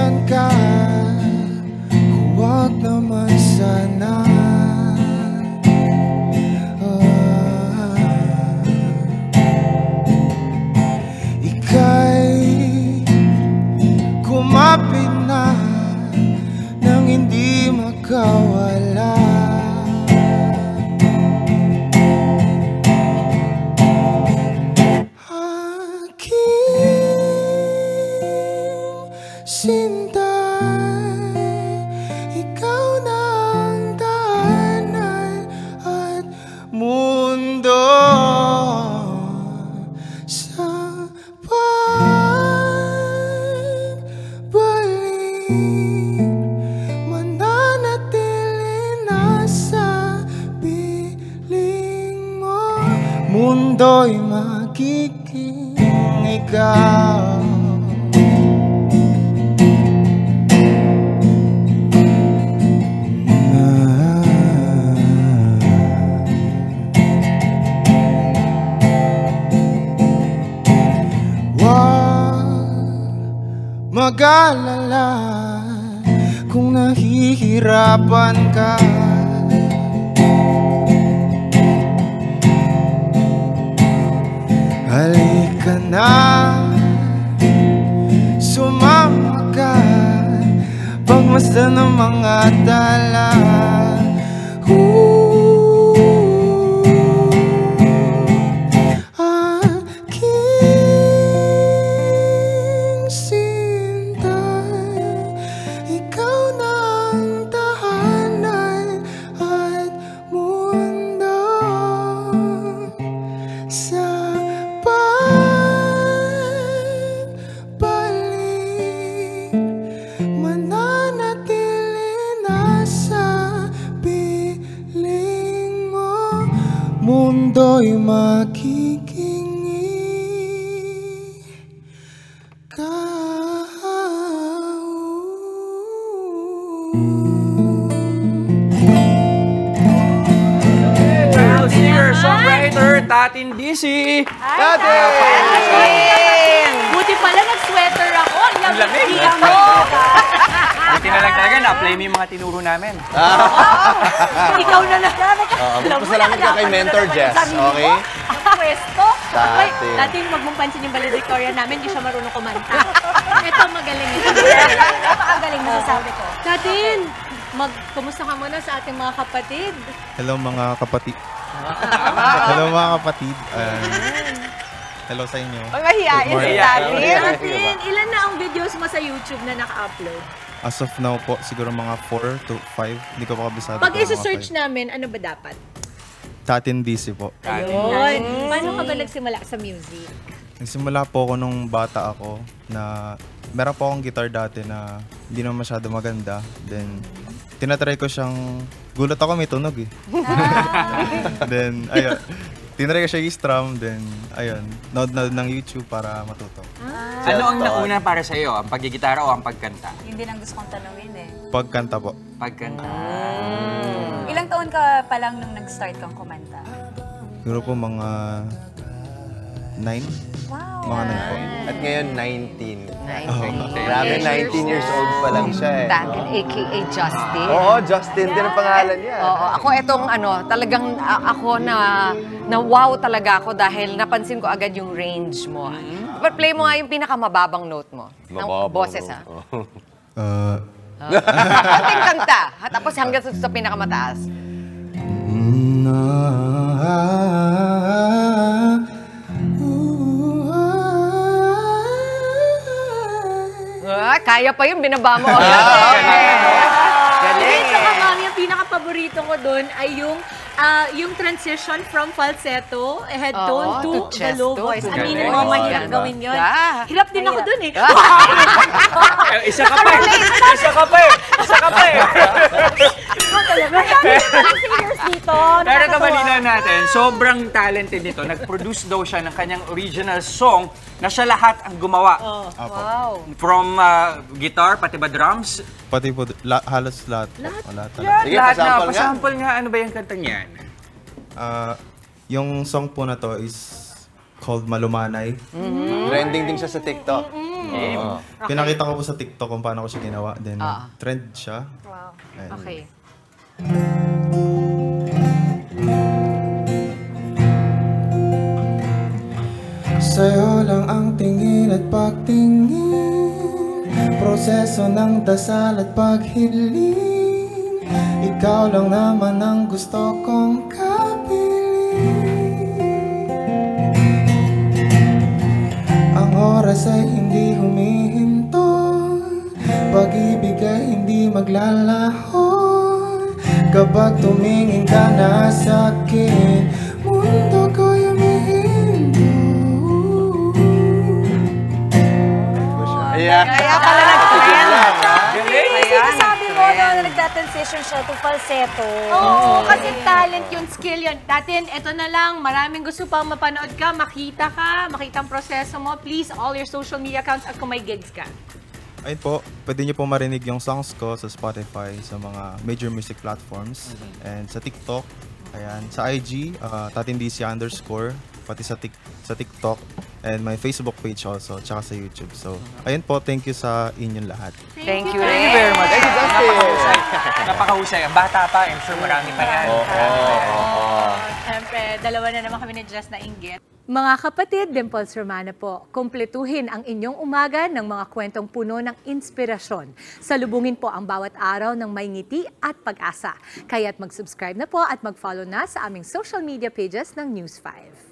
lumisan ka Huwag naman sana Ah. Ika'y kumapit 心淡。Mag-alala kung nahihirapan ka. Halika na, sumama ka Pagmasdan ng mga tala Tatin DC. Buti pala nag-sweater ako. Ang Ang lamig. lamig mo. Buti na lang talaga, na-play mo yung mga tinuro namin. Ikaw na lang. Magpasalamat ka kay Mentor Jess, okay? Ang pwesto. Dati. Dati wag mong pansin yung valedictorian namin, hindi siya marunong kumanta. Ito magaling ito. Napakagaling na sasabi ko. Datin, mag, kumusta ka muna sa ating mga kapatid? Hello mga kapatid. Hello mga kapatid. Um, hello sa inyo. Hiyain Good si. Datin. Datin, ilan na ang videos mo sa YouTube na naka-upload? As of now po, siguro mga 4 to 5. Hindi ko pa kabisado. Pag five. namin, ano ba dapat? Tatin DC po. Ayun. Paano ka ba nagsimula sa music? Nagsimula po ako nung bata ako na meron po akong guitar dati na hindi naman masyado maganda. Then, tinatry ko siyang, gulat ako may tunog eh. then, ayun. Tinry ko siya i-strum, then, ayun, nod-nod ng YouTube para matuto. Ano ang nauna para sa'yo? Ang paggigitara o ang pagkanta? Yun din ang gusto kong tanungin eh. Pagkanta po. Pagkanta. Ilang taon ka pa lang nung nag-start kang kumanta? Siguro po mga 9? Wow. Mga 9 po. At ngayon, 19. Grabe, 19 years old pa lang siya eh. Datin, aka Justin. Oo, Justin din ang pangalan niya. Oo, ako itong ano, talagang a- ako na na wow talaga ako dahil napansin ko agad yung range mo. But play mo nga yung pinakamababang note mo. ng Mababang boses note. ha. Uh, Konting kanta. Ha, Tapos hanggang sa, sa pinakamataas. Ah, kaya pa yun, binaba mo agad. eh. Galing! Saka mami, ang pinaka-paborito ko doon ay yung ah, yung transition from falsetto, head tone to, to the low voice. Aminin galing. mo, Oo, mahirap gawin yun. Yeah. Hirap din ako dun eh. Eh, isa ka pa eh. Isa ka pa eh. Isa ka pa eh. Singers dito. Pero kabalina natin, sobrang talented nito. Nag-produce daw siya ng kanyang original song na siya lahat ang gumawa. Apo. Wow. From uh, guitar, pati ba drums? Pati po, la- halos lahat. Lahat? lahat talaga. Sige, lahat na. pasample nga. Pasample nga. Ano ba yung kantang yan? Ah, yung song po na to is called Malumanay. Trending din siya sa TikTok. Oo. Pinakita ko po sa TikTok kung paano ko siya ginawa. Then, Ah. trend siya. Wow. Okay. Sa'yo lang ang tingin at pagtingin. Proseso ng dasal at paghiling Ikaw lang naman ang gusto kong kapiling Ang oras ay hindi humihinto. Pag-ibig ay hindi maglalaho Kapag tumingin ka na sa akin Mundo ko'y umihinto Ayan. Kaya pala nag-trend. Sinasabi mo no, na nagta-transition siya to falsetto. Oo, kasi talent yun, skill yun. Dati, eto na lang, maraming gusto pang mapanood ka, makita ka, makita ang proseso mo. Please, all your social media accounts at kung may gigs ka. Ayun po, pwede niyo po marinig yung songs ko sa Spotify, sa mga major music platforms, and sa TikTok. Ayan, sa IG, uh, tatindisi underscore, pati sa, tik sa TikTok, and my Facebook page also, tsaka sa YouTube. So, ayun po, thank you sa inyong lahat. Thank you, Thank you very much. Napakahusay. Napakahusay. Ang bata pa, I'm sure marami pa yan. Siyempre, dalawa na naman kami ni Jess na inggit. Mga kapatid, Dimples Romana po, kumpletuhin ang inyong umaga ng mga kwentong puno ng inspirasyon. Salubungin po ang bawat araw ng may ngiti at pag-asa. Kaya't mag-subscribe na po at mag-follow na sa aming social media pages ng News 5.